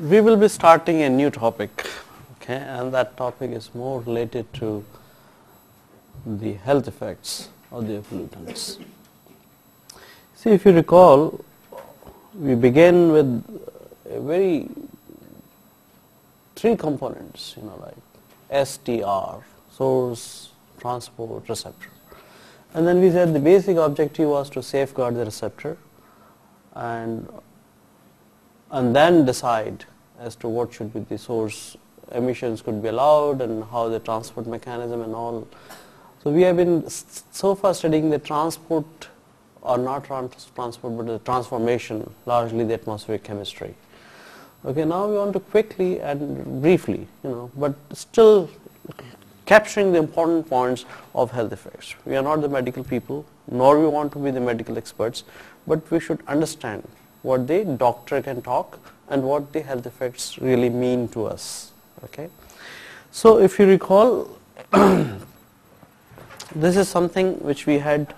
we will be starting a new topic okay and that topic is more related to the health effects of the pollutants. See if you recall we begin with a very three components you know like STR source transport receptor. And then we said the basic objective was to safeguard the receptor and and then decide as to what should be the source emissions could be allowed and how the transport mechanism and all. So we have been so far studying the transport or not trans transport but the transformation largely the atmospheric chemistry. Okay, now we want to quickly and briefly, you know, but still capturing the important points of health effects. We are not the medical people, nor we want to be the medical experts, but we should understand what the doctor can talk and what the health effects really mean to us. Okay, so if you recall, this is something which we had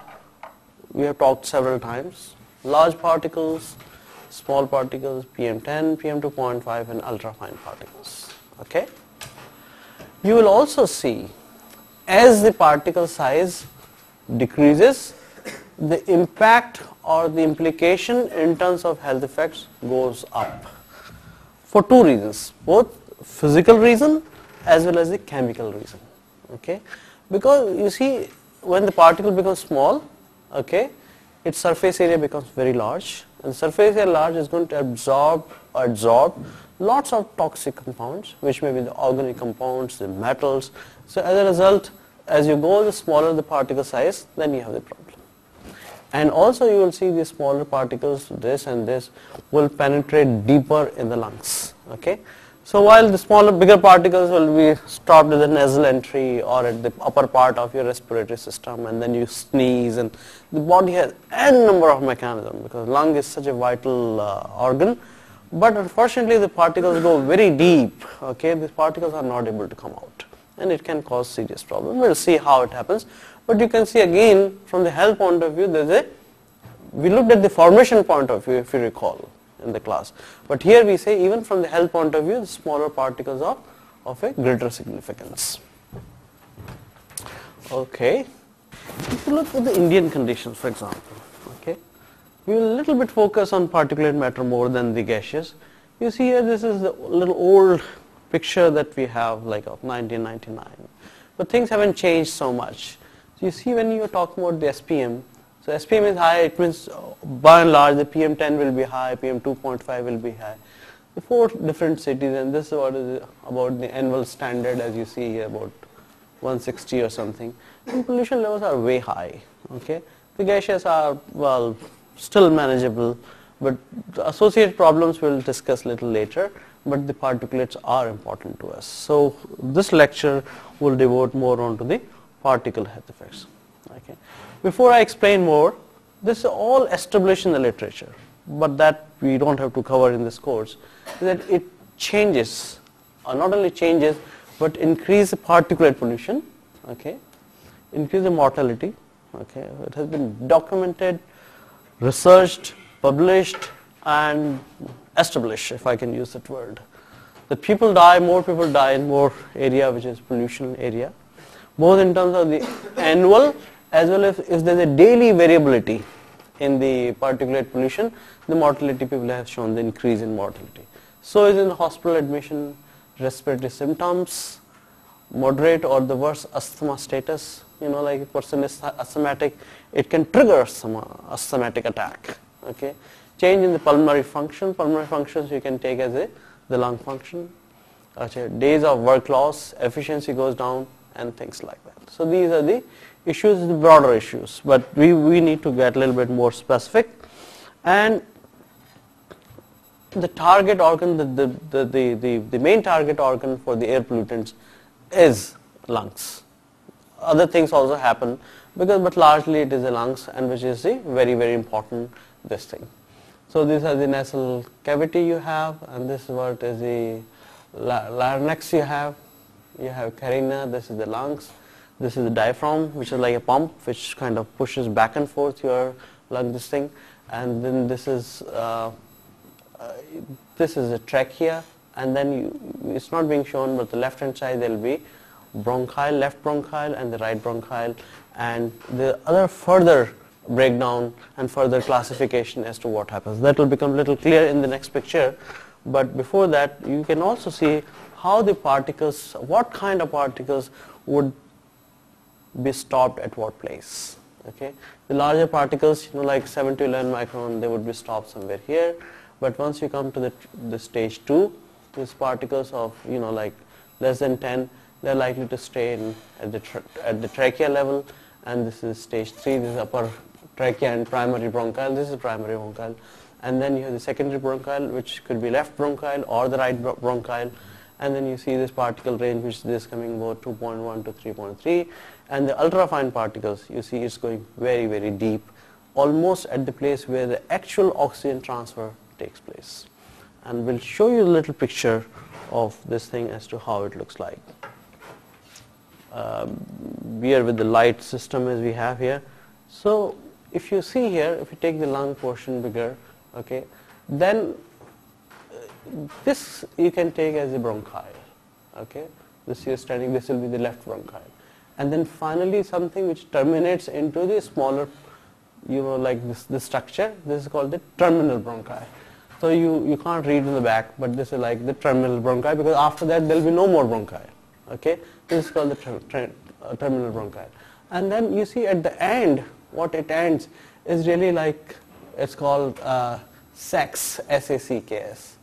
we have talked several times. Large particles, small particles, PM10, PM2.5 and ultrafine particles. Okay. You will also see as the particle size decreases the impact or the implication in terms of health effects goes up for two reasons both physical reason as well as the chemical reason okay? Because you see when the particle becomes small okay its surface area becomes very large and surface area large is going to absorb absorb lots of toxic compounds which may be the organic compounds the metals. So as a result as you go the smaller the particle size then you have the problem. And also you will see the smaller particles this and this will penetrate deeper in the lungs okay? So while the smaller bigger particles will be stopped at the nasal entry or at the upper part of your respiratory system and then you sneeze and the body has n number of mechanisms because lung is such a vital uh, organ. But unfortunately the particles go very deep okay? These particles are not able to come out and it can cause serious problem. We'll see how it happens. But you can see again from the health point of view there's a we looked at the formation point of view if you recall in the class. But here we say even from the health point of view the smaller particles are of a greater significance. Okay. If you look at the Indian conditions for example okay we will a little bit focus on particulate matter more than the gaseous. You see here this is the little old picture that we have like of 1999 but things haven't changed so much. You see when you are talking about the SPM, so SPM is high, it means by and large the PM10 will be high, PM2.5 will be high. The four different cities and this is what is about the annual standard as you see here about 160 or something. And pollution levels are way high. Okay, The gaseous are well still manageable but the associated problems we'll discuss little later but the particulates are important to us. So this lecture will devote more onto the particle health effects. Okay. Before I explain more, this is all established in the literature, but that we don't have to cover in this course, that it changes, or not only changes, but increase the particulate pollution, okay, increase the mortality, okay, it has been documented, researched, published, and established, if I can use that word. That people die, more people die in more area which is pollution area, both in terms of the annual as well as if there is a daily variability in the particulate pollution, the mortality people have shown the increase in mortality. So is in hospital admission, respiratory symptoms, moderate or the worst asthma status, you know like a person is asthmatic, it can trigger asthma, uh, asthmatic attack. Okay, Change in the pulmonary function, pulmonary functions you can take as a the lung function. Okay. Days of work loss, efficiency goes down, and things like that. So these are the issues, the broader issues, but we, we need to get a little bit more specific. And the target organ, the, the, the, the, the, the main target organ for the air pollutants is lungs. Other things also happen because but largely it is the lungs and which is the very very important this thing. So these are the nasal cavity you have and this is what is the larynx you have you have carina, this is the lungs, this is the diaphragm which is like a pump which kind of pushes back and forth your lung this thing. And then this is uh, uh, this is a trachea and then you, it's not being shown but the left hand side there will be bronchial, left bronchial and the right bronchial. And the other further breakdown and further classification as to what happens. That will become a little clear in the next picture. But before that you can also see how the particles, what kind of particles would be stopped at what place. Okay, the larger particles, you know, like 7 to 11 micron, they would be stopped somewhere here. But once you come to the the stage two, these particles of you know like less than 10, they're likely to stay in at the at the trachea level. And this is stage three. This is upper trachea and primary bronchial. This is primary bronchial. And then you have the secondary bronchial, which could be left bronchial or the right bronchial and then you see this particle range which is coming about 2.1 to 3.3 and the ultrafine particles you see it's going very very deep almost at the place where the actual oxygen transfer takes place and we'll show you a little picture of this thing as to how it looks like um, here with the light system as we have here so if you see here if you take the lung portion bigger okay then this you can take as a bronchial. Okay, this is standing. This will be the left bronchial, and then finally something which terminates into the smaller, you know, like this structure. This is called the terminal bronchi. So you you can't read in the back, but this is like the terminal bronchi because after that there will be no more bronchi. Okay, this is called the ter ter uh, terminal bronchi, and then you see at the end what it ends is really like it's called uh, sacs S A C K S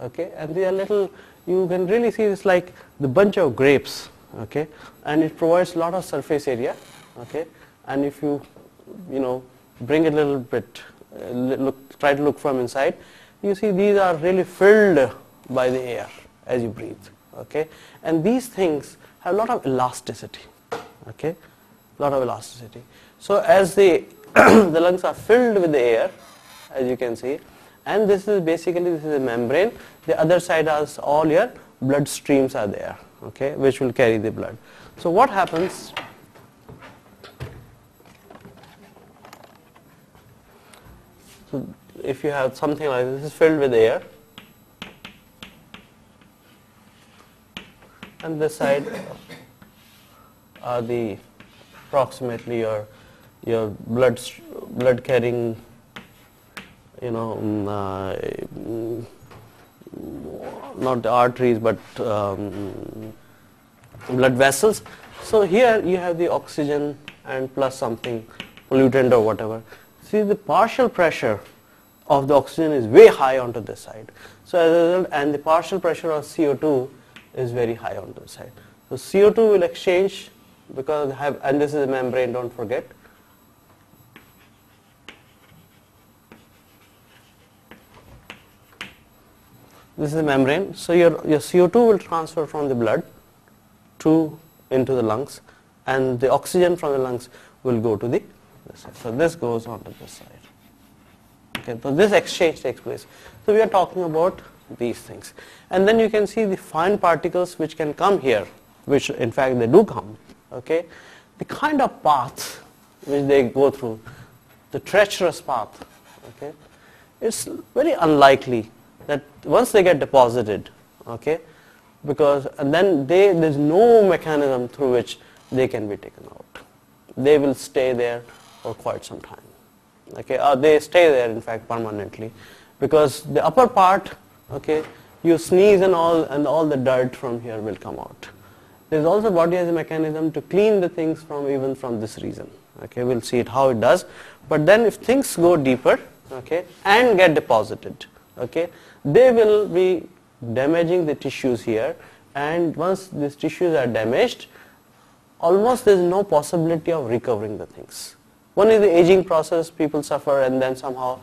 okay and they are little you can really see this like the bunch of grapes okay? And it provides a lot of surface area okay? And if you you know bring it a little bit uh, look try to look from inside you see these are really filled by the air as you breathe okay? And these things have a lot of elasticity okay? Lot of elasticity. So as the the lungs are filled with the air as you can see and this is basically this is a membrane. The other side has all your blood streams are there okay which will carry the blood. So what happens? So if you have something like this is filled with air. And this side are the approximately your your blood blood carrying you know, um, uh, not the arteries but um, blood vessels. So here you have the oxygen and plus something pollutant or whatever. See the partial pressure of the oxygen is way high onto this side. So as a result, and the partial pressure of CO2 is very high on this side. So CO2 will exchange because have, and this is a membrane, don't forget. This is the membrane. So your, your CO2 will transfer from the blood to into the lungs and the oxygen from the lungs will go to the this side. So this goes on to this side. Okay, so this exchange takes place. So we are talking about these things. And then you can see the fine particles which can come here, which in fact they do come. Okay, The kind of path which they go through, the treacherous path, okay, it's very unlikely that once they get deposited, okay, because and then they there's no mechanism through which they can be taken out. They will stay there for quite some time. Okay, or they stay there in fact permanently, because the upper part, okay, you sneeze and all and all the dirt from here will come out. There's also body as a mechanism to clean the things from even from this region. Okay, we'll see it how it does. But then if things go deeper, okay, and get deposited, okay, they will be damaging the tissues here and once these tissues are damaged almost there is no possibility of recovering the things. One is the aging process, people suffer and then somehow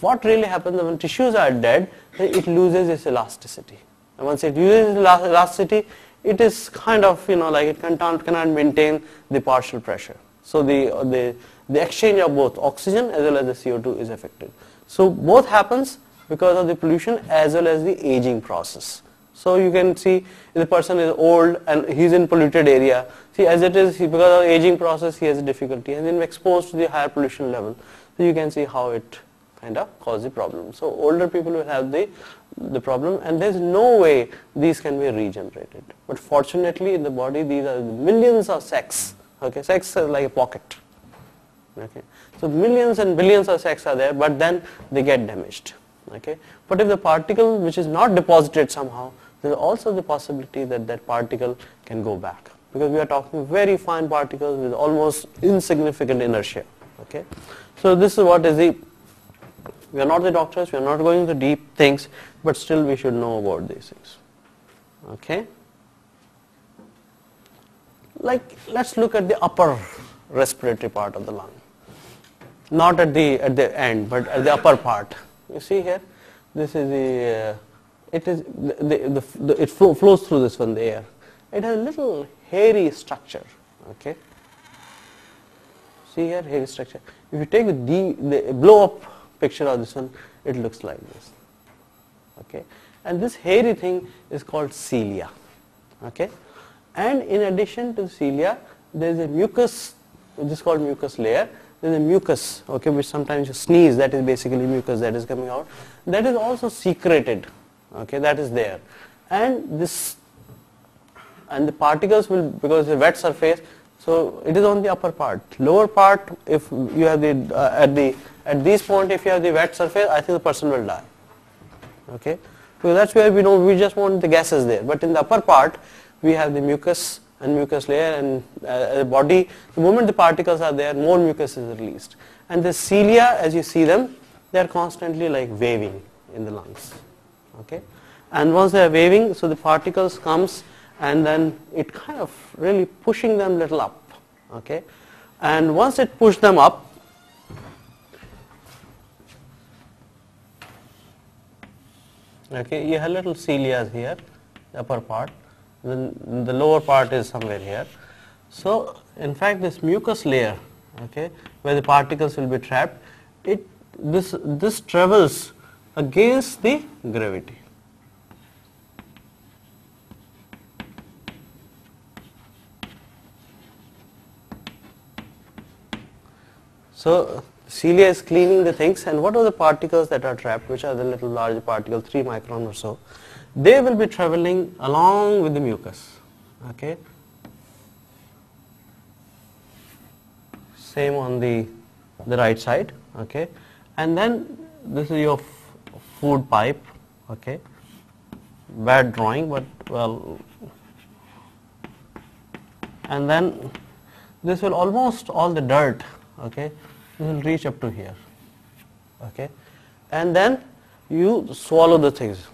what really happens when tissues are dead, it loses its elasticity. And once it loses elasticity, it is kind of, you know, like it cannot, cannot maintain the partial pressure. So the, the, the exchange of both oxygen as well as the CO2 is affected. So both happens because of the pollution as well as the aging process. So you can see the person is old and he's in polluted area. See as it is because of aging process he has difficulty and then exposed to the higher pollution level. So you can see how it kind of cause the problem. So older people will have the, the problem and there's no way these can be regenerated. But fortunately in the body these are millions of sacs. Okay, sacs are like a pocket. Okay, so millions and billions of sacs are there but then they get damaged. Okay, but if the particle which is not deposited somehow, there is also the possibility that that particle can go back because we are talking very fine particles with almost insignificant inertia. Okay, so this is what is the we are not the doctors, we are not going into deep things, but still we should know about these things. Okay? Like, let's look at the upper respiratory part of the lung. Not at the, at the end, but at the upper part. You see here, this is the, uh, it is, the, the, the, it flow, flows through this one, the air. It has a little hairy structure, okay? See here, hairy structure. If you take the, the blow up picture of this one, it looks like this. Okay, and this hairy thing is called cilia. Okay, and in addition to cilia, there is a mucus, which is called mucus layer. Is the mucus, okay, which sometimes you sneeze. That is basically mucus that is coming out. That is also secreted. Okay, that is there, and this and the particles will because the wet surface so it is on the upper part. Lower part, if you have the uh, at the at this point, if you have the wet surface, I think the person will die. Okay, so that's where we don't. We just want the gases there. But in the upper part, we have the mucus and mucus layer, and uh, the body. The moment the particles are there, more mucus is released. And the cilia, as you see them, they are constantly like waving in the lungs. Okay, and once they are waving, so the particles comes and then it kind of really pushing them little up okay and once it pushed them up okay you have little cilia here upper part the lower part is somewhere here. So in fact this mucus layer okay where the particles will be trapped it this this travels against the gravity. So cilia is cleaning the things and what are the particles that are trapped which are the little large particles 3 micron or so they will be traveling along with the mucus okay? Same on the the right side okay? And then this is your food pipe okay? Bad drawing but well and then this will almost all the dirt okay? You will reach up to here okay? And then you swallow the things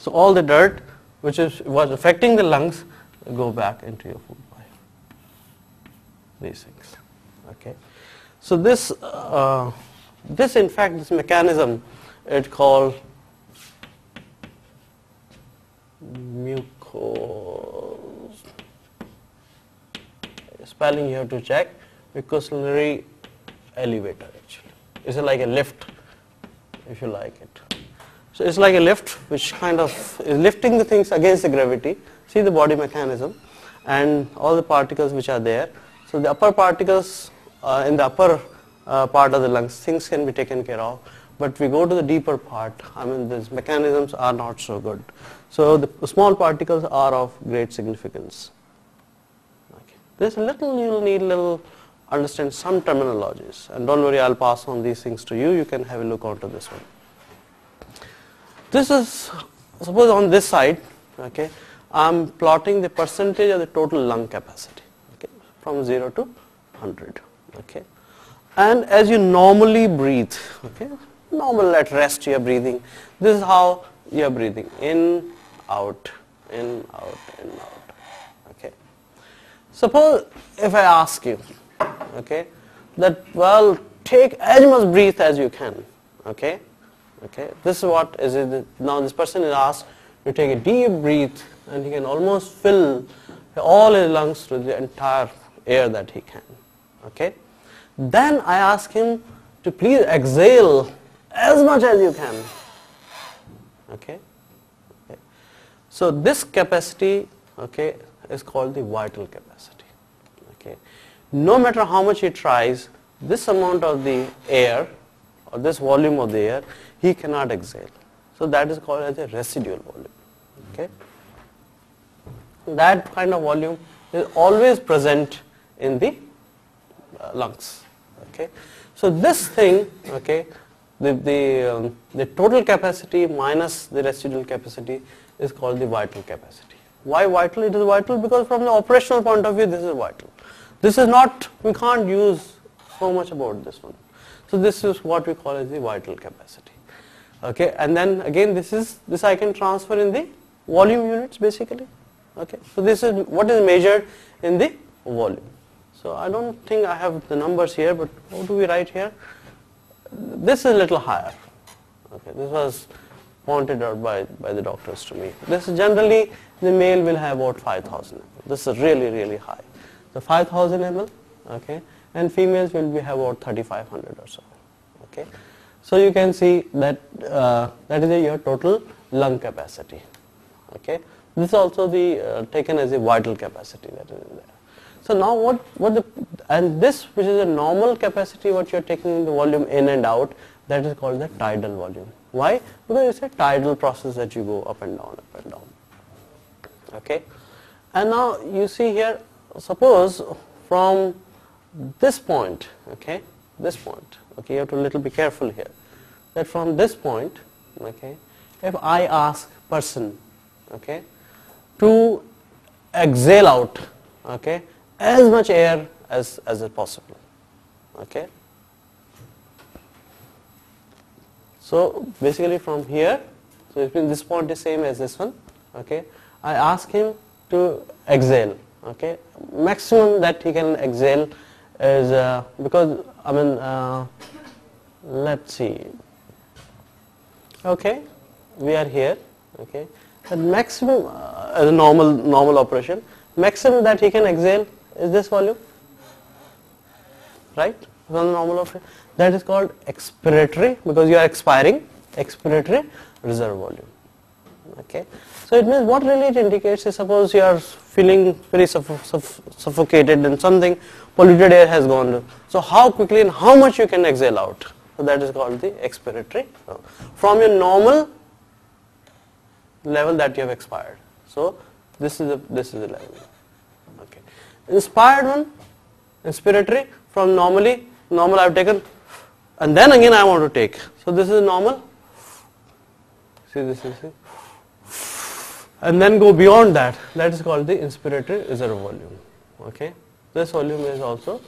so all the dirt which is was affecting the lungs go back into your food pipe these things okay so this uh, this in fact this mechanism it called mucos spelling you have to check mucociliary elevator actually. It's like a lift if you like it. So it's like a lift which kind of is lifting the things against the gravity. See the body mechanism and all the particles which are there. So the upper particles uh, in the upper uh, part of the lungs, things can be taken care of. But we go to the deeper part, I mean these mechanisms are not so good. So the small particles are of great significance. Okay. There's a little, you'll need little understand some terminologies and don't worry I'll pass on these things to you you can have a look onto this one this is suppose on this side okay I'm plotting the percentage of the total lung capacity okay from 0 to 100 okay. And as you normally breathe okay normal at rest you are breathing this is how you are breathing in out in out in out okay. Suppose if I ask you okay that well take as much breath as you can okay okay? This is what is it now this person is asked to take a deep breath and he can almost fill all his lungs with the entire air that he can. Okay? Then I ask him to please exhale as much as you can. Okay, okay. so this capacity okay is called the vital capacity. Okay, no matter how much he tries, this amount of the air or this volume of the air, he cannot exhale. So that is called as a residual volume. Okay? That kind of volume is always present in the uh, lungs. Okay? So this thing, okay, the, the, um, the total capacity minus the residual capacity is called the vital capacity. Why vital? It is vital because from the operational point of view this is vital. This is not, we can't use so much about this one. So this is what we call as the vital capacity. Okay, and then again this is, this I can transfer in the volume units basically. Okay, so this is what is measured in the volume. So I don't think I have the numbers here, but what do we write here? This is a little higher. Okay, this was pointed out by, by the doctors to me. This is generally the male will have about 5000 This is really really high. So 5000 ml, okay, and females will be have about 3500 or so. Okay, so you can see that uh, that is your total lung capacity. Okay, this is also the uh, taken as a vital capacity that is there. So now what what the and this which is a normal capacity what you are taking the volume in and out that is called the tidal volume. Why? Because it's a tidal process that you go up and down, up and down. Okay, and now you see here. Suppose from this point, okay, this point, okay, you have to a little be careful here. That from this point, okay, if I ask person, okay, to exhale out, okay, as much air as as is possible, okay So basically from here, so if this point is same as this one, okay, I ask him to exhale, okay, maximum that he can exhale is uh, because I mean uh, let's see, okay, we are here, okay, the maximum uh, as a normal normal operation, maximum that he can exhale is this volume, right? From normal operation. That is called expiratory because you are expiring expiratory reserve volume okay. So it means what really it indicates is suppose you are feeling very suff suff suffocated and something polluted air has gone so how quickly and how much you can exhale out so that is called the expiratory from your normal level that you have expired so this is the this is the level okay inspired one inspiratory from normally normal I have taken and then again I want to take. So this is normal. See this is see. And then go beyond that. That is called the inspiratory reserve volume. Okay. This volume is also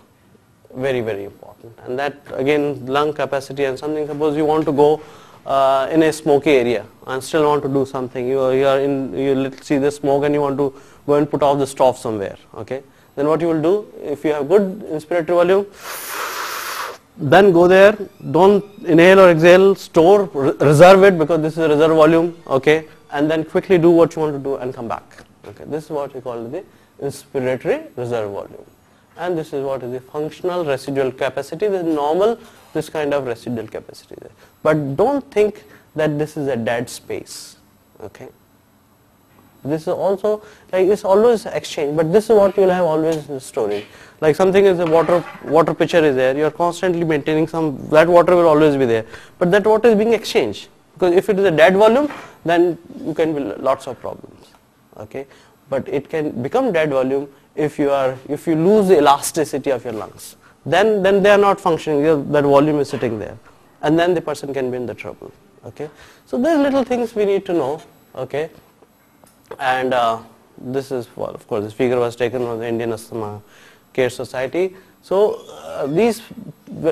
very very important. And that again lung capacity and something. Suppose you want to go uh, in a smoky area and still want to do something. You are, you are in you see the smoke and you want to go and put off the stove somewhere. Okay. Then what you will do if you have good inspiratory volume then go there don't inhale or exhale store reserve it because this is a reserve volume okay and then quickly do what you want to do and come back okay this is what we call the inspiratory reserve volume. And this is what is the functional residual capacity. The normal this kind of residual capacity there. but don't think that this is a dead space okay? This is also like it's always exchange but this is what you will have always in storage. Like something is a water water pitcher is there. You are constantly maintaining some that water will always be there. But that water is being exchanged. Because if it is a dead volume then you can be lots of problems okay but it can become dead volume if you are if you lose the elasticity of your lungs then then they are not functioning that volume is sitting there and then the person can be in the trouble okay so there's little things we need to know okay and uh, this is well, of course this figure was taken from the Indian Asthma Care Society. So uh, these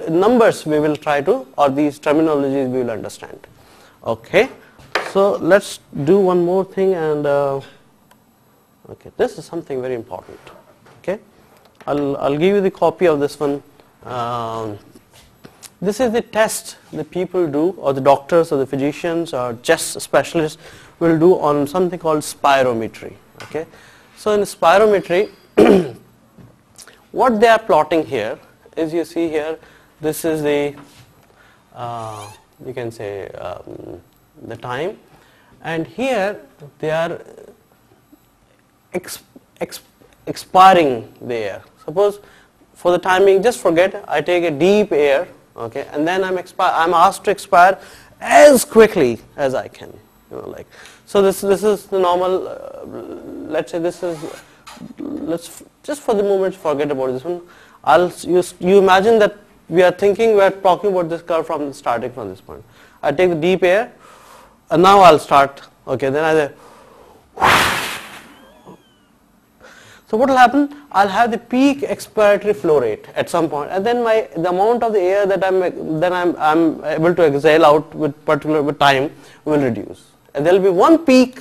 numbers we will try to or these terminologies we will understand. Okay. So let's do one more thing and uh, okay this is something very important. Okay. I'll, I'll give you the copy of this one. Um, this is the test the people do or the doctors or the physicians or chest specialists will do on something called spirometry. Okay. So in spirometry what they are plotting here is you see here this is the uh, you can say um, the time and here they are expiring the air suppose for the timing just forget I take a deep air okay, and then I'm expire, I'm asked to expire as quickly as I can, you know, like. So this this is the normal. Uh, let's say this is. Let's just for the moment forget about this one. I'll you you imagine that we are thinking we are talking about this curve from starting from this point. I take the deep air, and now I'll start. Okay, then I say. So what will happen? I'll have the peak expiratory flow rate at some point, and then my the amount of the air that I'm then I'm I'm able to exhale out with particular with time will reduce, and there will be one peak.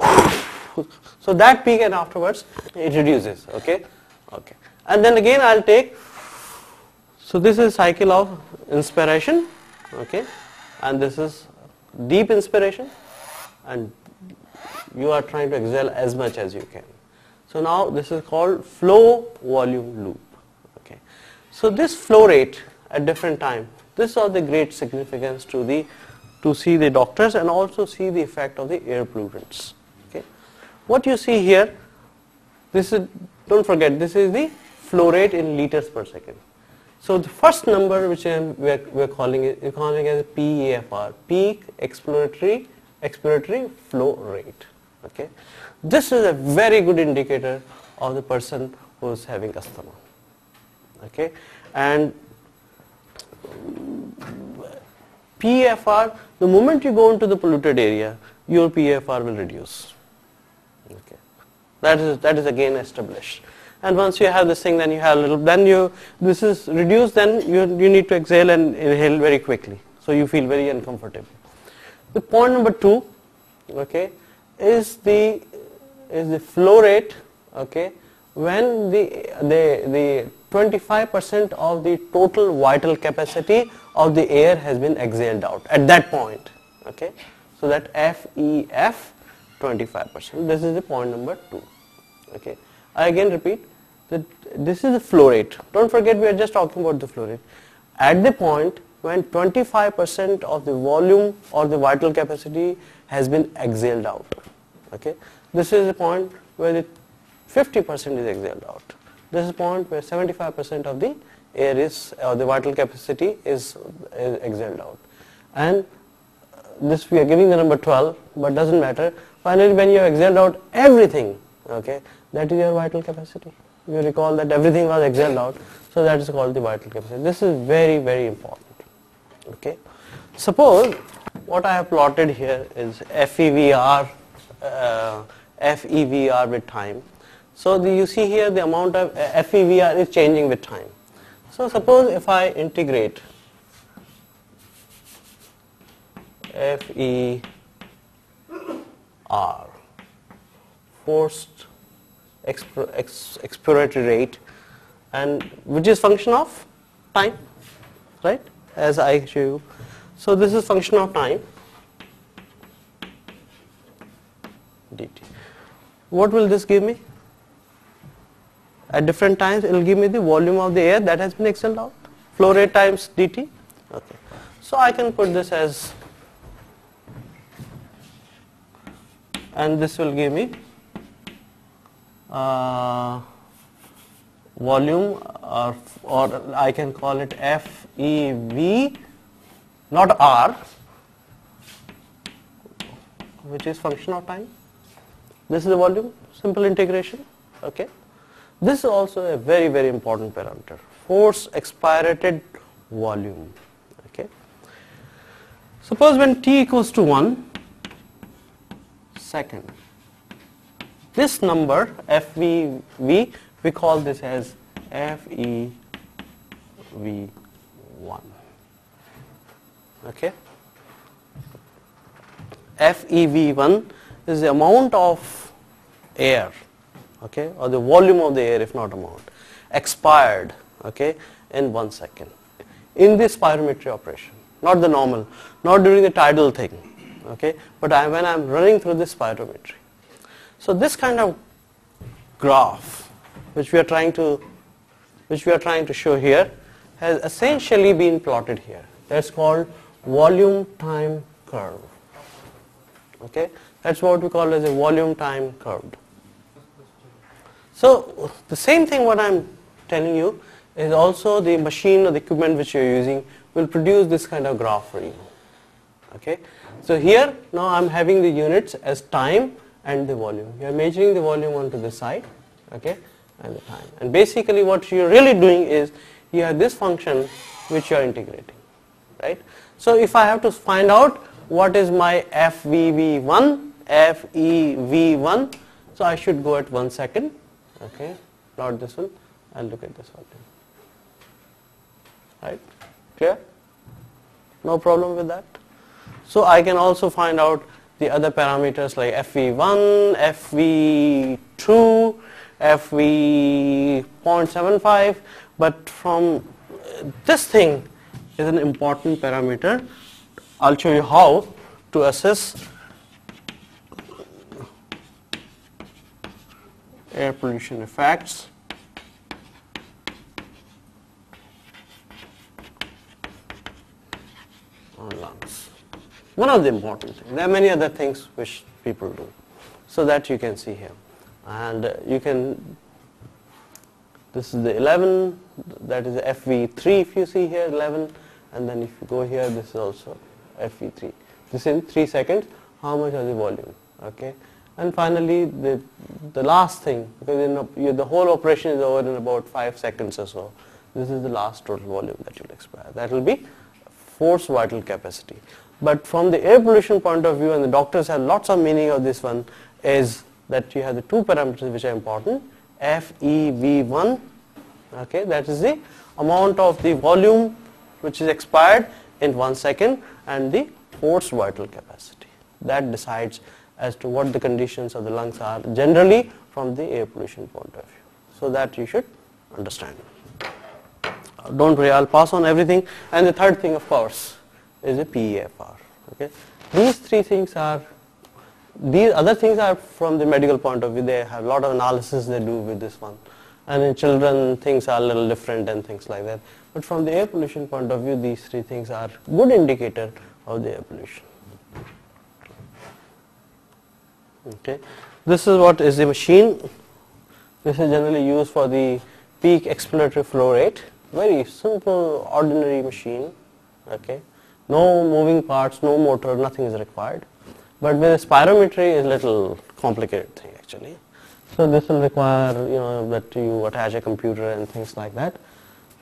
So that peak and afterwards it reduces. Okay, okay, and then again I'll take. So this is cycle of inspiration. Okay, and this is deep inspiration, and you are trying to exhale as much as you can. So now this is called flow volume loop. Okay. So this flow rate at different time, this is the great significance to the to see the doctors and also see the effect of the air pollutants. Okay. What you see here, this is don't forget this is the flow rate in liters per second. So the first number which we're, we're calling it, we're calling it PEFR, peak expiratory expiratory flow rate. Okay. This is a very good indicator of the person who is having asthma. Okay, and PFR, the moment you go into the polluted area, your PFR will reduce. Okay, that is that is again established. And once you have this thing, then you have a little. Then you this is reduced. Then you you need to exhale and inhale very quickly, so you feel very uncomfortable. The point number two, okay, is the is the flow rate okay when the the the 25% of the total vital capacity of the air has been exhaled out at that point okay. So that FEF 25% this is the point number 2 okay. I again repeat that this is the flow rate. Don't forget we are just talking about the flow rate. At the point when 25% of the volume or the vital capacity has been exhaled out okay this is the point where the 50% is exhaled out. This is the point where 75% of the air is, or the vital capacity is, is exhaled out. And this we are giving the number 12, but doesn't matter. Finally, when you have exhaled out everything, okay, that is your vital capacity. You recall that everything was exhaled out, so that is called the vital capacity. This is very, very important. Okay. Suppose what I have plotted here is FEVR uh, FEVR with time. So the, you see here the amount of uh, FEVR is changing with time. So suppose if I integrate FER forced expiratory rate and which is function of time right as I show you. So this is function of time dt. What will this give me? At different times it will give me the volume of the air that has been exhaled out. Flow rate times dt. Okay. So I can put this as and this will give me uh, volume or, or I can call it FEV not R which is function of time this is the volume, simple integration. Okay. This is also a very very important parameter. Force expirated volume. Okay. Suppose when t equals to 1 second, this number FVV we call this as FEV1. Okay. FEV1 is the amount of air okay or the volume of the air if not amount expired okay in one second. In this spirometry operation not the normal not during the tidal thing okay but I, when I'm running through this spirometry. So this kind of graph which we are trying to which we are trying to show here has essentially been plotted here. That's called volume time curve okay that's what we call as a volume time curve. So the same thing what I'm telling you is also the machine or the equipment which you're using will produce this kind of graph for you. Okay. So here now I'm having the units as time and the volume. You are measuring the volume onto the side, okay, and the time. And basically what you're really doing is you have this function which you are integrating, right. So if I have to find out what is my FVV1, FEV1, so I should go at one second, okay, not this one, I'll look at this one, right, clear? No problem with that? So I can also find out the other parameters like FV1, FV2, Fv FV.75 but from uh, this thing is an important parameter. I'll show you how to assess air pollution effects on lungs. One of the important things. There are many other things which people do. So that you can see here. And you can, this is the 11, that is FV3 if you see here, 11. And then if you go here, this is also FV3. This in 3 seconds, how much of the volume, okay. And finally, the, the last thing, because in the whole operation is over in about 5 seconds or so. This is the last total volume that will expire. That will be force vital capacity. But from the air pollution point of view, and the doctors have lots of meaning of this one, is that you have the two parameters which are important, FEV1, okay, that is the amount of the volume which is expired in one second and the force vital capacity. That decides as to what the conditions of the lungs are generally from the air pollution point of view. So that you should understand. Uh, don't worry, I'll pass on everything. And the third thing, of course, is the PEFR. Okay, these three things are. These other things are from the medical point of view. They have a lot of analysis they do with this one, and in children things are a little different and things like that. But from the air pollution point of view, these three things are good indicator of the air pollution. Okay, this is what is the machine. This is generally used for the peak expiratory flow rate. Very simple, ordinary machine. Okay, no moving parts, no motor, nothing is required. But with spirometry is little complicated thing actually. So this will require you know that you attach a computer and things like that.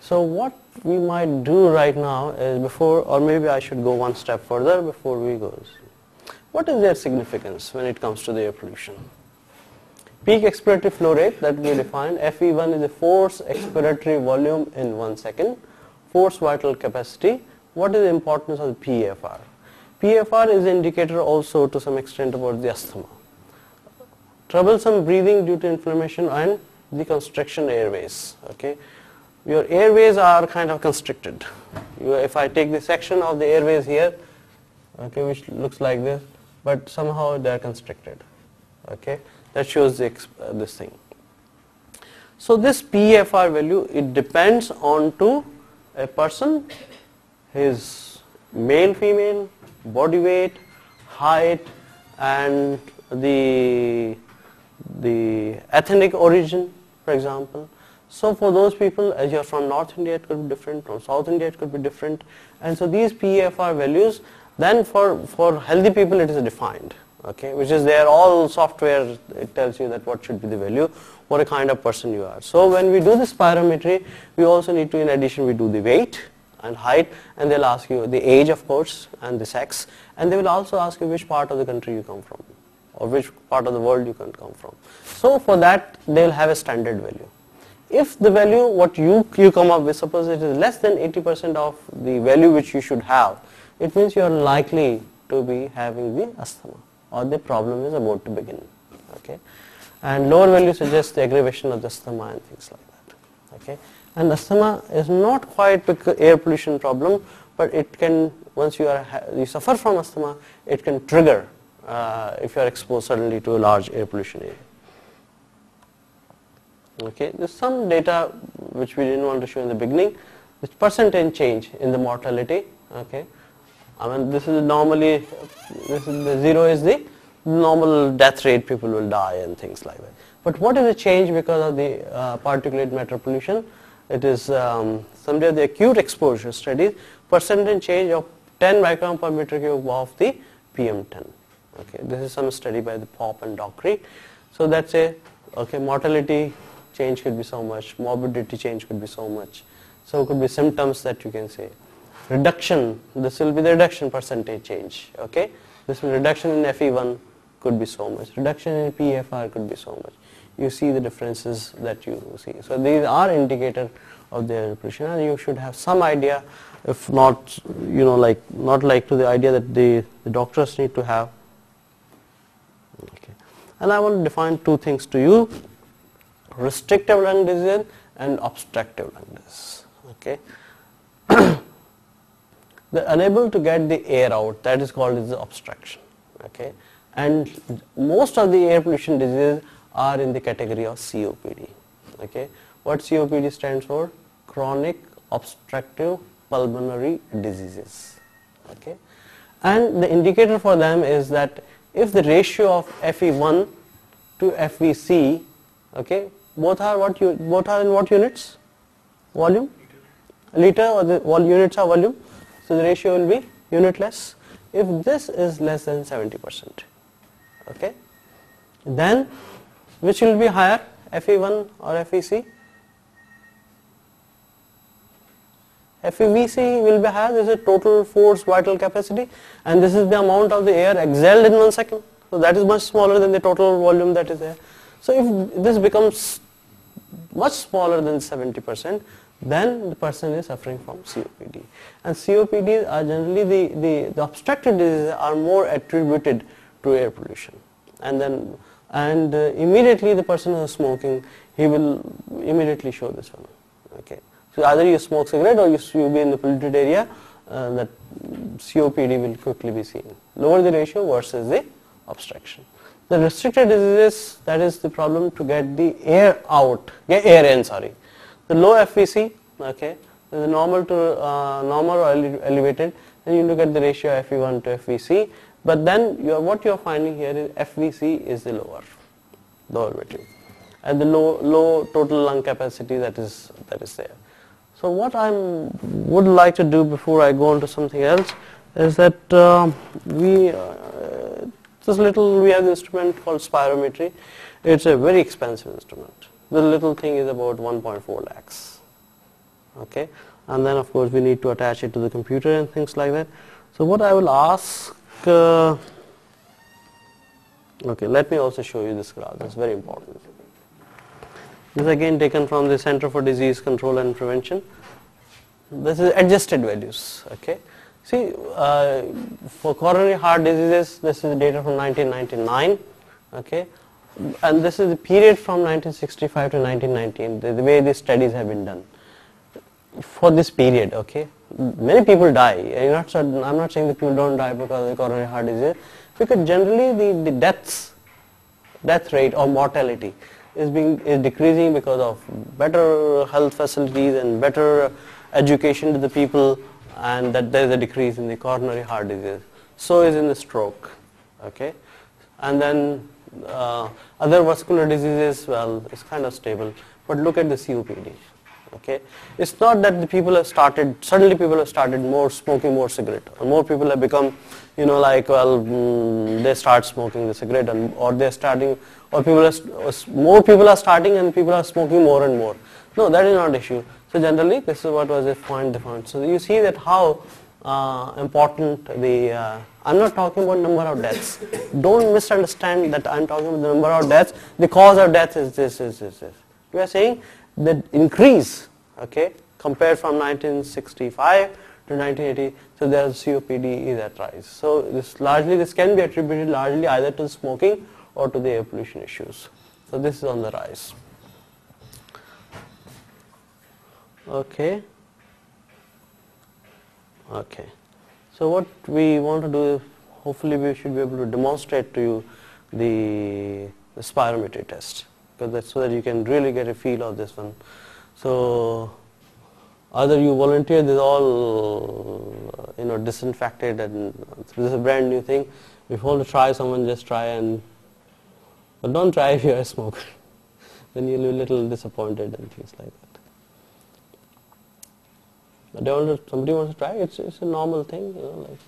So what we might do right now is before, or maybe I should go one step further before we go. What is their significance when it comes to the air pollution? Peak expiratory flow rate that we defined, FE1 is the force expiratory volume in one second, force vital capacity what is the importance of the PFR? PEFR is indicator also to some extent about the asthma. Troublesome breathing due to inflammation and the constriction airways. Okay, Your airways are kind of constricted. You, if I take the section of the airways here, okay, which looks like this, but somehow they are constricted. Okay, That shows the, uh, this thing. So this PFR value, it depends on to a person his male female body weight height and the the ethnic origin for example so for those people as you're from north india it could be different from south india it could be different and so these PFR values then for for healthy people it is defined okay which is there all software it tells you that what should be the value what a kind of person you are so when we do this spirometry we also need to in addition we do the weight and height and they'll ask you the age of course and the sex and they will also ask you which part of the country you come from or which part of the world you can come from. So for that they'll have a standard value. If the value what you, you come up with suppose it is less than 80% of the value which you should have it means you are likely to be having the asthma or the problem is about to begin okay? And lower value suggests the aggravation of the asthma and things like that okay? And asthma is not quite air pollution problem but it can once you are you suffer from asthma it can trigger uh, if you are exposed suddenly to a large air pollution area. Okay there's some data which we didn't want to show in the beginning this percentage change in the mortality okay I mean this is normally this is the zero is the normal death rate people will die and things like that but what is the change because of the uh, particulate matter pollution it is um, some of the acute exposure studies, percentage change of 10 micron per meter cube of the PM10. Okay, this is some study by the Pope and Dockery. So that's a okay mortality change could be so much, morbidity change could be so much. So could be symptoms that you can say. Reduction, this will be the reduction percentage change. Okay, this reduction in FE1 could be so much, reduction in PFR could be so much. You see the differences that you see. So these are indicator of their pollution and you should have some idea if not you know like not like to the idea that the, the doctors need to have okay and I want to define two things to you restrictive lung disease and obstructive lung disease okay the unable to get the air out that is called as obstruction okay? And most of the air pollution diseases are in the category of COPD okay? What COPD stands for? Chronic obstructive pulmonary diseases okay? And the indicator for them is that if the ratio of FE1 to FVC okay both are what you both are in what units? Volume? Liter. Or the all units are volume so the ratio will be unitless if this is less than 70% okay then which will be higher FE1 or FEC FEVC will be higher, this is total force vital capacity and this is the amount of the air exhaled in one second. So that is much smaller than the total volume that is there. So if this becomes much smaller than 70%, then the person is suffering from COPD. And COPD are generally the, the, the obstructive diseases are more attributed to air pollution. And then and uh, immediately the person who is smoking, he will immediately show this one. Okay. So either you smoke cigarette or you, you be in the polluted area, uh, that COPD will quickly be seen. Lower the ratio versus the obstruction. The restricted diseases, that is the problem to get the air out, get air in, sorry. The low FVC, okay, the normal to uh, normal or ele elevated, then you look at the ratio FE1 to FVC, but then you are, what you are finding here is FVC is the lower, lower value, and the low, low total lung capacity that is, that is there. So what I would like to do before I go on to something else is that uh, we uh, this little we have the instrument called spirometry. It's a very expensive instrument. The little thing is about 1.4 lakhs. Okay, and then of course we need to attach it to the computer and things like that. So what I will ask. Uh, okay, let me also show you this graph. That's very important. This is again taken from the Center for Disease Control and Prevention. This is adjusted values. Okay. See, uh, for coronary heart diseases, this is data from 1999. Okay, and this is the period from 1965 to 1919. The, the way these studies have been done for this period. Okay, many people die. I'm not saying that people don't die because of coronary heart disease, because generally the, the deaths, death rate or mortality is being is decreasing because of better health facilities and better education to the people and that there is a decrease in the coronary heart disease. So is in the stroke. Okay, and then uh, other vascular diseases, well, it's kind of stable. But look at the COPD. Okay, it's not that the people have started suddenly people have started more smoking more cigarette, or more people have become, you know, like well, mm, they start smoking the cigarette, and, or they're starting or people are, more people are starting and people are smoking more and more. No, that is not issue. So generally, this is what was the point they found. So you see that how uh, important the, uh, I'm not talking about number of deaths. Don't misunderstand that I'm talking about the number of deaths. The cause of death is this, is this, this. We are saying the increase, okay, compared from 1965 to 1980, so there's COPD is at rise. So this largely, this can be attributed largely either to smoking or to the air pollution issues. So this is on the rise. Okay. Okay. So what we want to do, is hopefully we should be able to demonstrate to you the, the spirometry test because that's so that you can really get a feel of this one. So either you volunteer this all you know disinfected and this is a brand new thing. If you want to try someone just try and but don't try if you're a smoker. then you'll be a little disappointed and things like that. They want somebody wants to try. It's it's a normal thing, you know, like.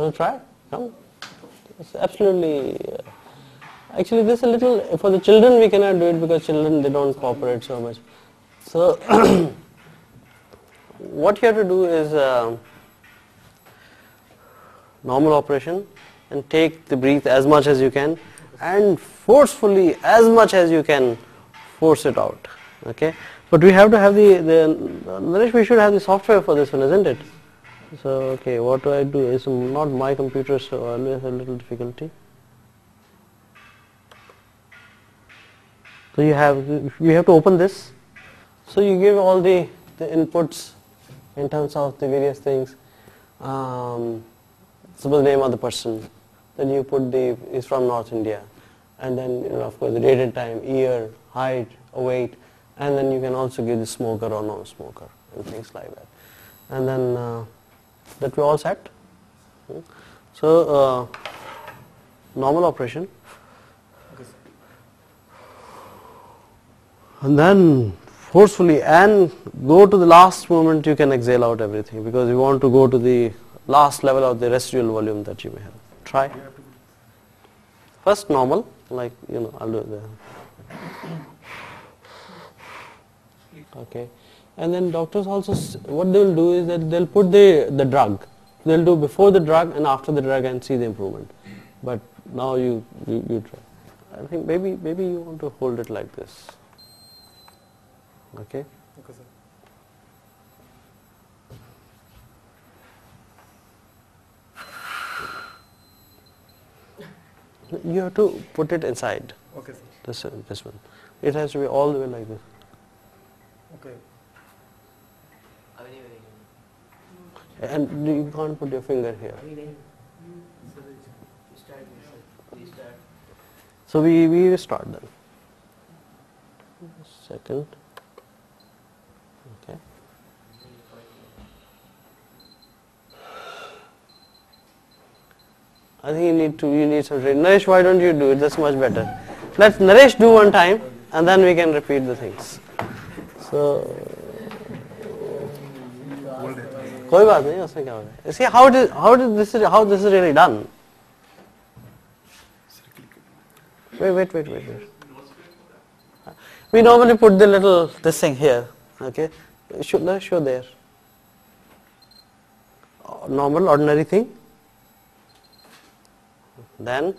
Want to try? Come. It's absolutely. Uh, actually, this is a little for the children. We cannot do it because children they don't cooperate so much. So, what you have to do is uh, normal operation and take the breath as much as you can and forcefully as much as you can force it out. Okay, but we have to have the the we should have the software for this one, isn't it? So okay, what do I do? It's not my computer, so I always have a little difficulty. So you have you have to open this. So you give all the the inputs in terms of the various things. Um, name of the person, then you put the is from North India, and then you know, of course the date and time, year, height, weight, and then you can also give the smoker or non-smoker and things like that, and then. Uh, that we all set. So uh, normal operation and then forcefully and go to the last moment you can exhale out everything because you want to go to the last level of the residual volume that you may have. Try. First normal like you know I'll do it Okay. And then doctors also what they will do is that they'll put the the drug. They'll do before the drug and after the drug and see the improvement. But now you you, you try. I think maybe maybe you want to hold it like this. Okay? Okay you have to put it inside okay sir. this this one it has to be all the way like this okay and you can't put your finger here. So we, we start then. Second. Okay. I think you need to you need some training. Naresh, why don't you do it? That's much better. Let Naresh do one time and then we can repeat the things. So कोई बात नहीं उसमें क्या होगा see how did how did this is how this is really done wait wait wait wait wait we normally put the little this thing here okay should let show there normal ordinary thing then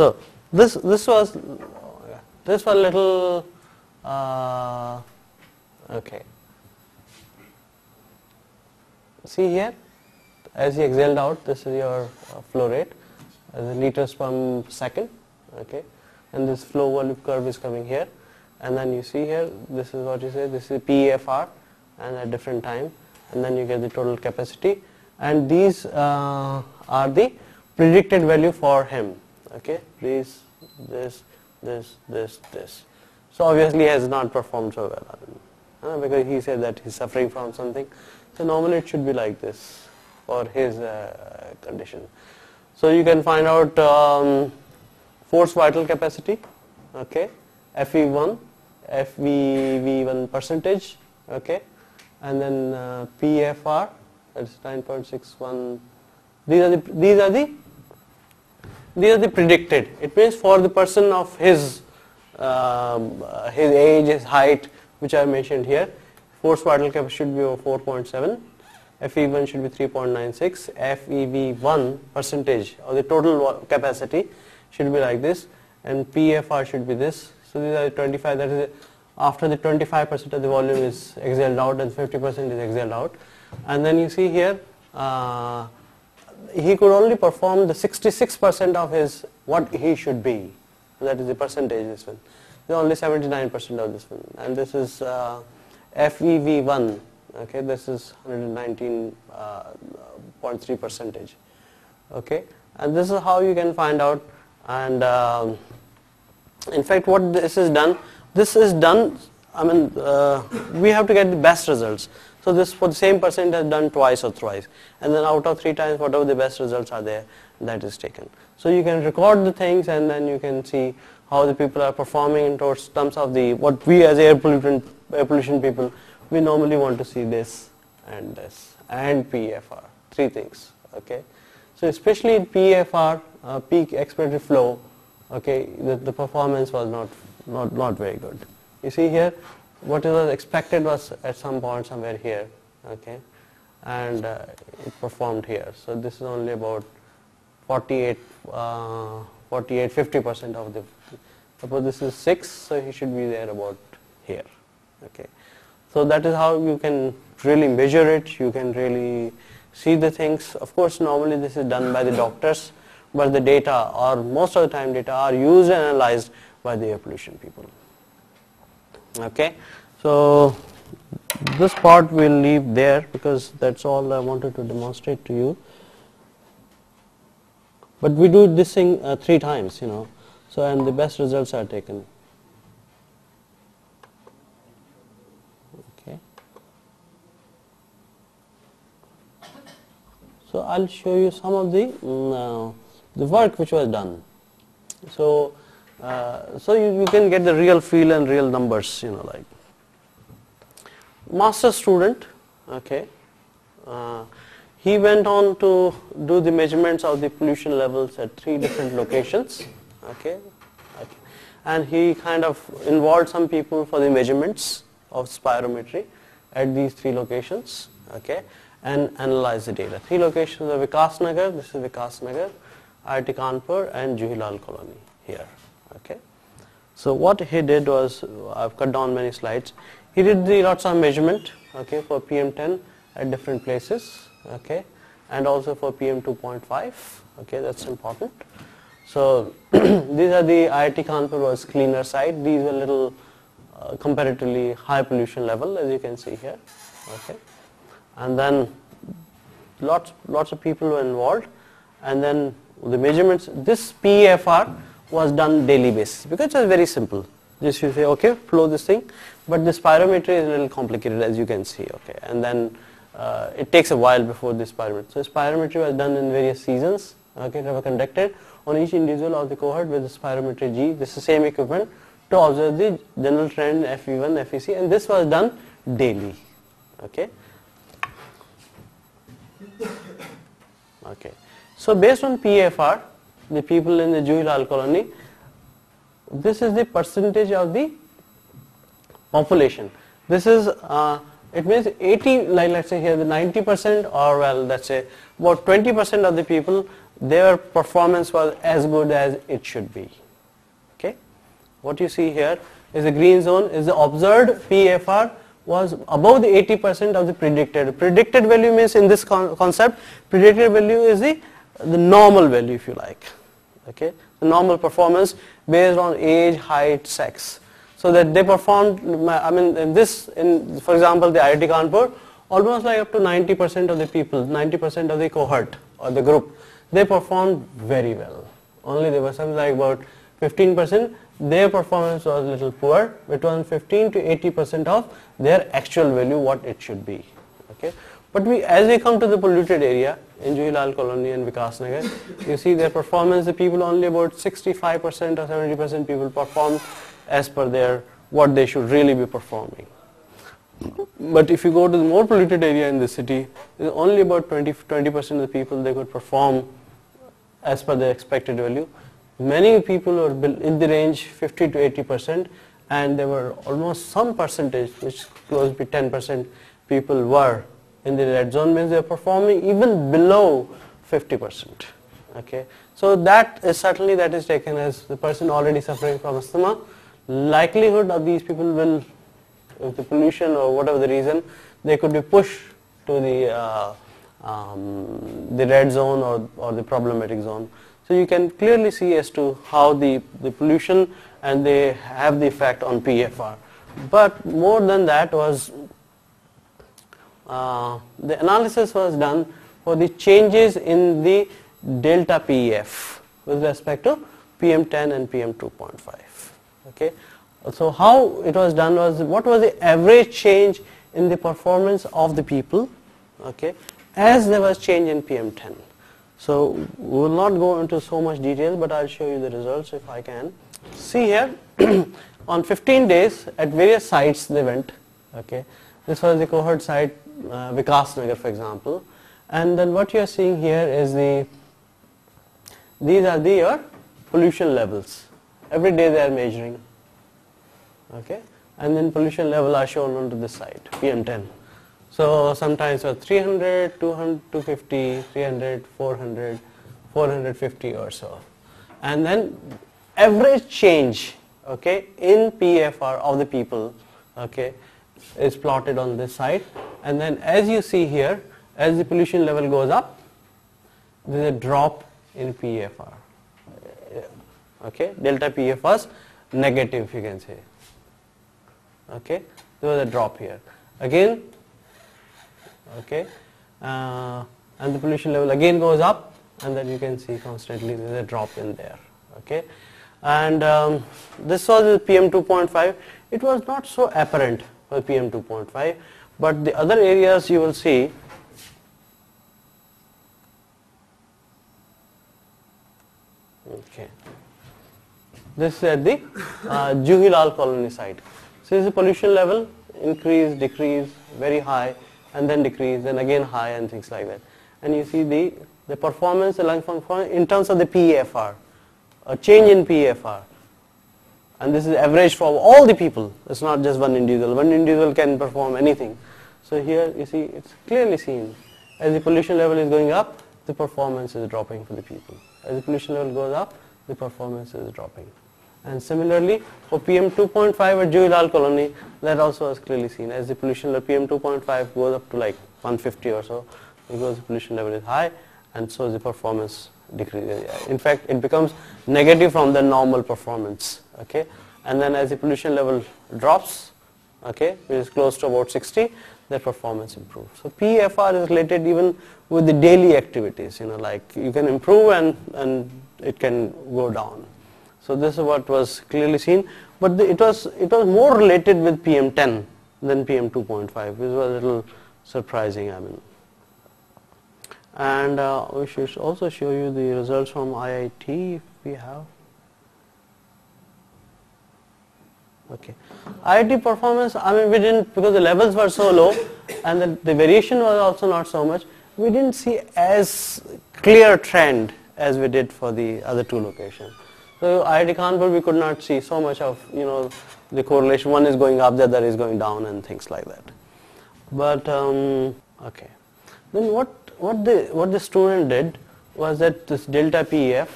So this this was this was a little uh, okay. See here, as you exhaled out, this is your uh, flow rate as liters per second. Okay, and this flow volume curve is coming here, and then you see here, this is what you say. This is PEFR, and at different time, and then you get the total capacity, and these uh, are the predicted value for him. Okay? This this this this this. So obviously he has not performed so well. Uh, because he said that he's suffering from something. So normally it should be like this for his uh, condition. So you can find out um, force vital capacity okay? FV1 FVV1 percentage okay? And then uh, PFR that's 9.61 these are the these are the these are the predicted. It means for the person of his um, his age, his height, which I mentioned here, force vital capacity should be 4.7, FE1 should be 3.96, FEV1 percentage of the total capacity should be like this, and PFR should be this. So these are 25. That is after the 25% of the volume is exhaled out and 50% is exhaled out, and then you see here. Uh, he could only perform the 66% of his what he should be. That is the percentage this one. There's only 79% of this one. And this is uh, FEV1. Okay, this is 119.3 uh, percentage. Okay, and this is how you can find out. And um, in fact, what this is done this is done, I mean, uh, we have to get the best results. So this for the same person has done twice or thrice. And then out of three times, whatever the best results are there, that is taken. So you can record the things and then you can see how the people are performing in terms of the, what we as air pollution, air pollution people, we normally want to see this and this and PFR, three things, okay. So especially in PFR, uh, peak expiratory flow, okay, the, the performance was not, not, not very good. You see here, what was expected was at some point somewhere here, okay, and uh, it performed here. So this is only about 48, uh, 48, 50% of the, suppose this is 6, so he should be there about here, okay. So that is how you can really measure it, you can really see the things. Of course, normally this is done by the doctors, but the data or most of the time data are used and analyzed by the air pollution people. Okay, so this part we'll leave there because that's all I wanted to demonstrate to you. But we do this thing uh, three times, you know, so and the best results are taken. Okay. So I'll show you some of the mm, uh, the work which was done. So uh, so you, you can get the real feel and real numbers, you know, like master student, okay. Uh, he went on to do the measurements of the pollution levels at three different locations, okay. okay. And he kind of involved some people for the measurements of spirometry at these three locations, okay, and analyze the data. Three locations are Vikas Nagar, this is Vikas Nagar, IIT Kanpur and Juhi Lal Colony here, okay. So what he did was, I've cut down many slides, he did the lots of measurement, okay, for PM10 at different places, okay, and also for PM2.5, okay, that's important. So these are the IIT Kanpur was cleaner side, these were little uh, comparatively high pollution level as you can see here, okay, and then lots, lots of people were involved. And then the measurements, this PFR was done daily basis because it's very simple. Just you say, okay, flow this thing, but the spirometry is a little complicated as you can see, okay, and then uh, it takes a while before this spirometry. So spirometry was done in various seasons, okay, they were conducted on each individual of the cohort with the spirometry G. This is the same equipment to observe the general trend FE1, FEC, and this was done daily, okay. Okay. So based on PFR, the people in the Juhi Lal colony, this is the percentage of the population. This is, uh, it means 80, like let's say here the 90% or well let's say about 20% of the people, their performance was as good as it should be. Okay. What you see here is the green zone is the observed PFR was above the 80% of the predicted. Predicted value means in this con concept, predicted value is the, the normal value if you like. Okay, the normal performance based on age, height, sex. So that they performed, I mean in this, in for example the IIT Kanpur, almost like up to 90% of the people, 90% of the cohort or the group, they performed very well. Only there was something like about 15%, their performance was little poor, between 15 to 80% of their actual value what it should be. Okay, But we, as we come to the polluted area, in Juhi Lal Colony and Vikas Nagar, you see their performance, the people only about 65% or 70% people perform as per their, what they should really be performing. But if you go to the more polluted area in the city, only about 20, 20% of the people they could perform as per their expected value. Many people were in the range 50 to 80 percent and there were almost some percentage which close to 10 percent people were in the red zone means they are performing even below 50 percent okay? So that is certainly that is taken as the person already suffering from asthma. Likelihood of these people will if the pollution or whatever the reason they could be pushed to the uh, um, the red zone or, or the problematic zone. So you can clearly see as to how the, the pollution and they have the effect on PFR. But more than that was, uh, the analysis was done for the changes in the delta PEF with respect to PM10 and PM2.5. Okay, So how it was done was what was the average change in the performance of the people okay, as there was change in PM10. So we will not go into so much detail but I'll show you the results if I can. See here on 15 days at various sites they went okay. This was the cohort site uh, Vikas Nagar for example. And then what you are seeing here is the these are the your pollution levels. Every day they are measuring. Okay? And then pollution level are shown onto this side PM10 so sometimes for 300 200 250 300 400 450 or so. And then average change okay in PFR of the people okay is plotted on this side. And then as you see here as the pollution level goes up there is a drop in PFR okay delta PFR is negative you can say. Okay there was a drop here. Again okay uh, and the pollution level again goes up and then you can see constantly there is a drop in there. Okay and um, this was the PM 2.5 it was not so apparent PM 2.5 but the other areas you will see okay. This is at the uh, Juhilal colony site. So this is the pollution level increase decrease very high and then decrease and again high and things like that. And you see the the performance the lung function in terms of the PFR a change in PFR and this is average for all the people. It's not just one individual. One individual can perform anything. So here you see it's clearly seen. As the pollution level is going up the performance is dropping for the people. As the pollution level goes up the performance is dropping. And similarly for PM 2.5 at Juhilal colony that also is clearly seen. As the pollution level PM 2.5 goes up to like 150 or so because the pollution level is high and so is the performance decreases. In fact, it becomes negative from the normal performance. Okay, and then as the pollution level drops, okay, which is close to about 60, the performance improves. So PFR is related even with the daily activities. You know, like you can improve and and it can go down. So this is what was clearly seen, but the, it was it was more related with PM10 than PM2.5, which was a little surprising. I mean and uh, we should also show you the results from IIT if we have. Okay. IIT performance I mean we didn't because the levels were so low and the, the variation was also not so much we didn't see as clear trend as we did for the other two locations. So IIT Kanpur we could not see so much of you know the correlation. One is going up the other is going down and things like that. But um, okay. Then what what the what the student did was that this delta PF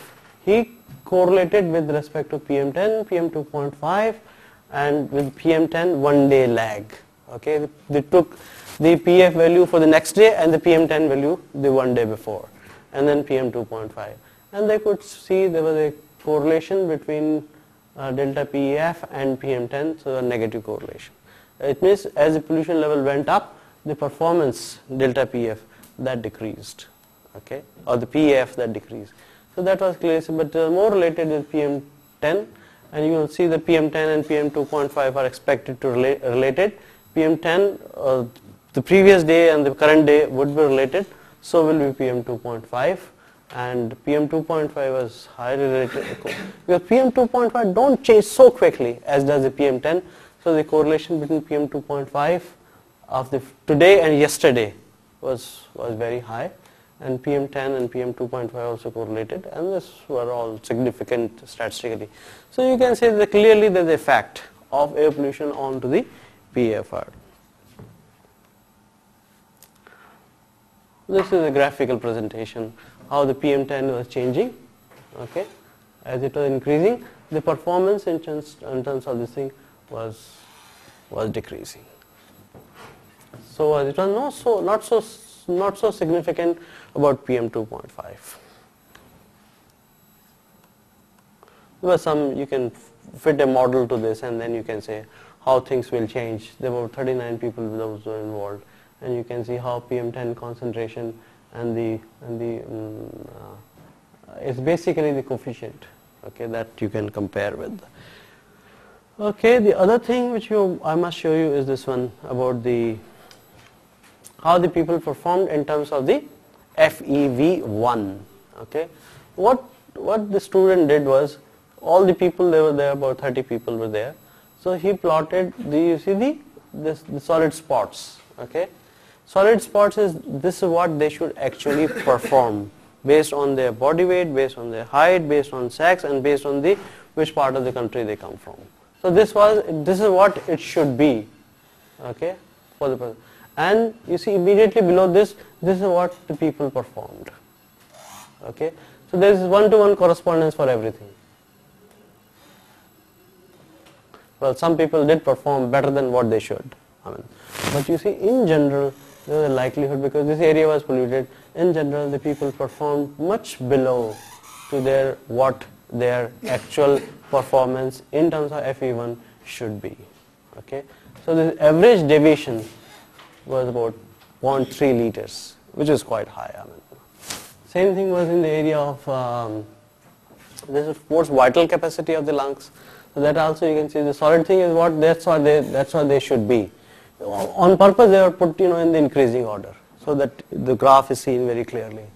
he correlated with respect to PM10, PM2.5 and with PM10 one day lag. Okay, they took the PF value for the next day and the PM10 value the one day before and then PM2.5 and they could see there was a correlation between uh, delta PF and PM10 so a negative correlation. It means as the pollution level went up the performance delta PF that decreased okay or the PF that decreased. So that was clear. But uh, more related with PM10 and you will see that PM10 and PM2.5 are expected to relate related. PM10 uh, the previous day and the current day would be related. So will be PM2.5 and PM2.5 was highly related. Because PM2.5 don't change so quickly as does the PM10 so the correlation between PM2.5 of the today and yesterday was, was very high and PM10 and PM2.5 also correlated and this were all significant statistically. So you can say that clearly there is a effect of air pollution onto the PFR. This is a graphical presentation how the PM10 was changing okay as it was increasing the performance in terms, in terms of this thing was was decreasing. So it was not so not so not so significant about PM 2.5. There were some you can fit a model to this and then you can say how things will change. There were 39 people those were involved and you can see how PM10 concentration and the and the um, uh, is basically the coefficient okay that you can compare with Okay, the other thing which you, I must show you is this one about the how the people performed in terms of the FEV1. Okay, what what the student did was all the people they were there about 30 people were there. So he plotted the you see the this the solid spots. Okay, solid spots is this is what they should actually perform based on their body weight, based on their height, based on sex, and based on the which part of the country they come from. So this was this is what it should be, okay, for the person. And you see immediately below this, this is what the people performed. Okay, so there is one-to-one correspondence for everything. Well, some people did perform better than what they should. I mean, but you see, in general, there was a likelihood because this area was polluted. In general, the people performed much below to their what their actual performance in terms of FE1 should be. Okay, so the average deviation was about 0.3 liters, which is quite high. I mean, same thing was in the area of um, this is force vital capacity of the lungs. So that also you can see the solid thing is what that's what they that's what they should be. On purpose they are put you know in the increasing order so that the graph is seen very clearly.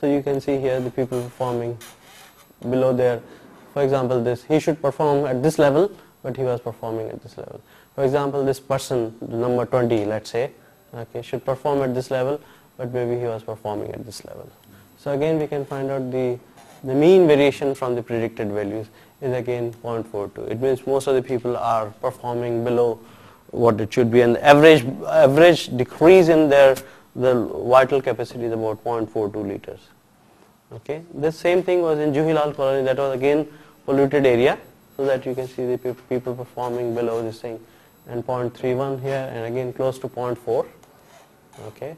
So you can see here the people performing below there. For example, this he should perform at this level, but he was performing at this level. For example, this person, number 20, let's say, okay, should perform at this level, but maybe he was performing at this level. So again, we can find out the the mean variation from the predicted values is again 0.42. It means most of the people are performing below what it should be, and the average average decrease in their the vital capacity is about 0.42 liters. Okay, this same thing was in Juhilal colony. That was again polluted area, so that you can see the pe- people performing below this thing, and 0.31 here, and again close to 0.4. Okay,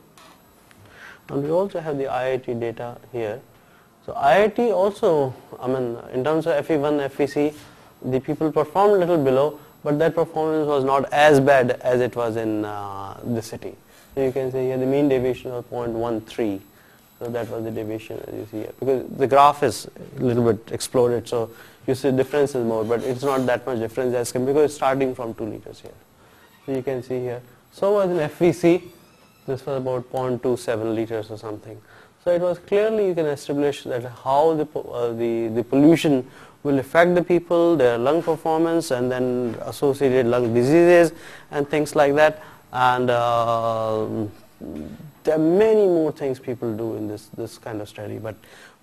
and we also have the IIT data here. So IIT also, I mean, in terms of FE1, FEC, the people performed little below, but that performance was not as bad as it was in uh, the city. So you can see here the mean deviation was 0.13. So that was the deviation as you see here. Because the graph is a little bit exploded, so you see difference is more, but it's not that much difference as compared because starting from 2 liters here. So you can see here. So was in FVC, this was about 0.27 liters or something. So it was clearly you can establish that how the, uh, the, the pollution will affect the people, their lung performance and then associated lung diseases and things like that. And uh, there are many more things people do in this, this kind of study, but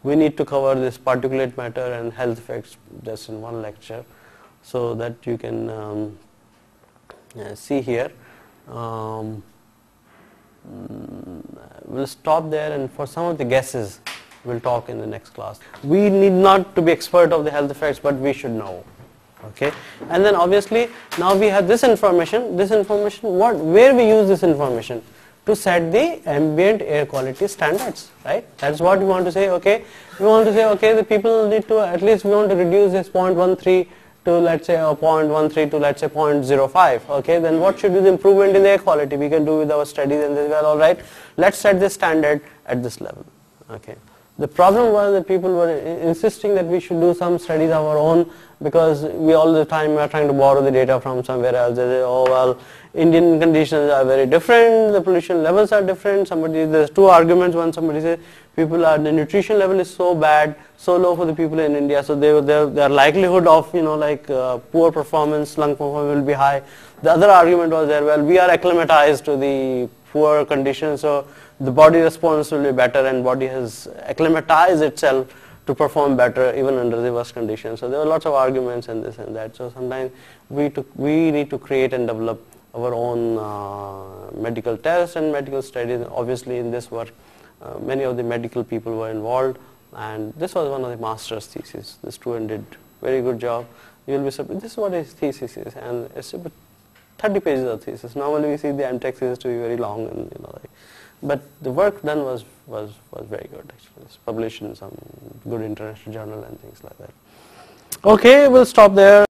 we need to cover this particulate matter and health effects just in one lecture so that you can um, uh, see here. Um, Mm, we'll stop there and for some of the guesses we'll talk in the next class. We need not to be expert of the health effects but we should know. Okay, and then obviously now we have this information. This information, what, where we use this information to set the ambient air quality standards, right? That's what we want to say. Okay, we want to say okay, the people need to at least we want to reduce this 0.13 to let's say a 0.13 to let's say 0.05 okay then what should be the improvement in air quality we can do with our studies and this well all right let's set the standard at this level okay the problem was that people were insisting that we should do some studies of our own because we all the time are trying to borrow the data from somewhere else. They say, oh well, Indian conditions are very different, the pollution levels are different. Somebody, there's two arguments. One, somebody says people are the nutrition level is so bad, so low for the people in India, so they, their, their likelihood of you know like uh, poor performance, lung performance will be high. The other argument was there, well, we are acclimatized to the poor conditions, so the body response will be better and body has acclimatized itself to perform better even under the worst conditions. So there were lots of arguments and this and that. So sometimes we, to, we need to create and develop our own uh, medical tests and medical studies. Obviously in this work, uh, many of the medical people were involved and this was one of the master's thesis. The student did very good job. You will be surprised. This is what his thesis is and it's about 30 pages of thesis. Normally we see the MTech thesis to be very long and you know like but the work done was, was, was very good actually. It's published in some good international journal and things like that. Okay, we'll stop there.